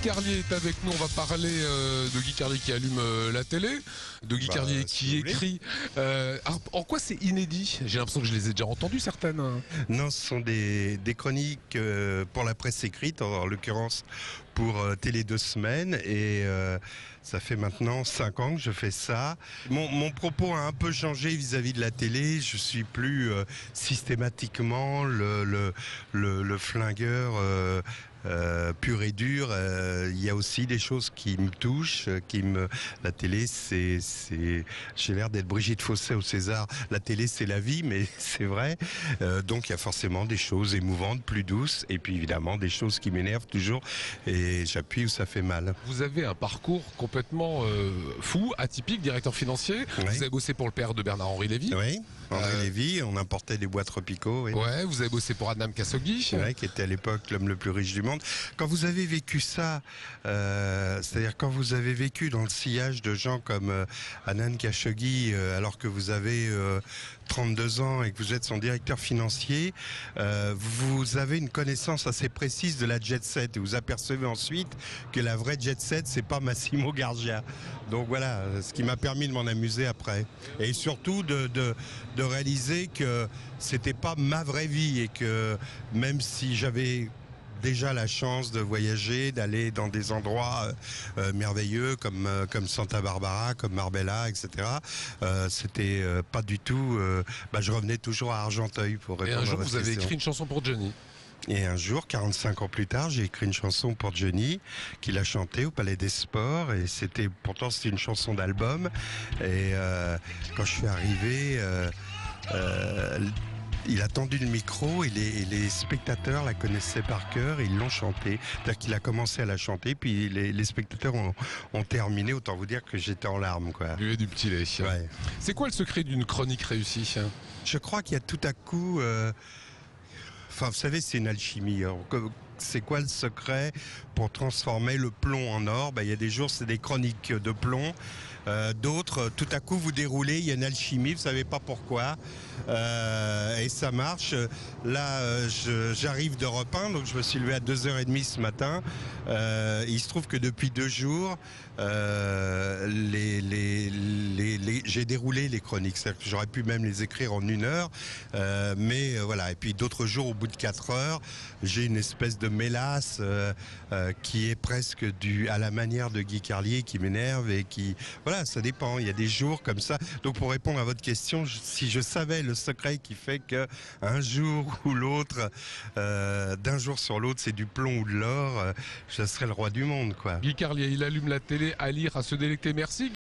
Guy Carlier est avec nous. On va parler euh, de Guy Carlier qui allume euh, la télé, de Guy Bah, Carlier si qui écrit. Euh, alors, en quoi c'est inédit? J'ai l'impression que je les ai déjà entendues certaines. Non, ce sont des, des chroniques pour la presse écrite, en l'occurrence pour euh, Télé deux semaines. Et euh, ça fait maintenant cinq ans que je fais ça. Mon, mon propos a un peu changé vis-à-vis de la télé. Je suis plus euh, systématiquement le, le, le, flingueur. pur et dur, il y a aussi des choses qui me touchent, qui me. La télé, c'est, c'est. J'ai l'air d'être Brigitte Fossé au César. La télé, c'est la vie, mais c'est vrai. Donc il y a forcément des choses émouvantes, plus douces, et puis évidemment des choses qui m'énervent toujours. J'appuie où ça fait mal. Vous avez un parcours complètement euh, fou, atypique, directeur financier. Oui. Vous avez bossé pour le père de Bernard-Henri Lévy. Oui. André Euh, Lévy, on importait des bois tropicaux. Oui. Ouais, vous avez bossé pour Adnam Khashoggi. Ouais, qui était à l'époque l'homme le plus riche du monde. Quand vous avez vécu ça, euh, c'est-à-dire quand vous avez vécu dans le sillage de gens comme Anand Khashoggi, alors que vous avez 32 ans et que vous êtes son directeur financier, euh, vous avez une connaissance assez précise de la jet set et vous apercevez ensuite que la vraie jet set, c'est pas Massimo Gargia. Donc voilà, ce qui m'a permis de m'en amuser après. Et surtout de, de, de réaliser que c'était pas ma vraie vie et que même si j'avais déjà la chance de voyager, d'aller dans des endroits euh, euh, merveilleux comme euh, comme Santa Barbara, comme Marbella, etc. Euh, c'était euh, pas du tout. bah, je revenais toujours à Argenteuil pour Et répondre un à jour, votre vous avez écrit une chanson pour Johnny. Et un jour, 45 ans plus tard, j'ai écrit une chanson pour Johnny, qu'il a chantée au Palais des Sports. Et c'était, pourtant, c'était une chanson d'album. Et quand je suis arrivé, il a tendu le micro et les, et les spectateurs la connaissaient par cœur et ils l'ont chantée. C'est-à-dire qu'il a commencé à la chanter, puis les, les spectateurs ont, ont terminé. Autant vous dire que j'étais en larmes, quoi. Du petit lait. Ouais. C'est quoi le secret d'une chronique réussie Je crois qu'il y a tout à coup. euh, Enfin, vous savez, c'est une alchimie. C'est quoi le secret pour transformer le plomb en or? Ben, Il y a des jours, c'est des chroniques de plomb. Euh, D'autres, tout à coup, vous déroulez, il y a une alchimie, vous savez pas pourquoi. Euh, et ça marche. Là, euh, j'arrive de repeindre, donc je me suis levé à 2h30 ce matin. Il se trouve que depuis deux jours, les- j'ai déroulé les chroniques. J'aurais pu même les écrire en une heure. Euh, mais euh, voilà. Et puis d'autres jours, au bout de quatre heures, j'ai une espèce de mélasse euh, qui est presque à la manière de Guy Carlier qui m'énerve et qui voilà, ça dépend. Il y a des jours comme ça. Donc pour répondre à votre question, si je savais le secret qui fait que un jour ou l'autre, d'un jour sur l'autre, c'est du plomb ou de l'or, je serais le roi du monde, quoi. Guy Carlier, il allume la télé à lire, à se délecter. Merci.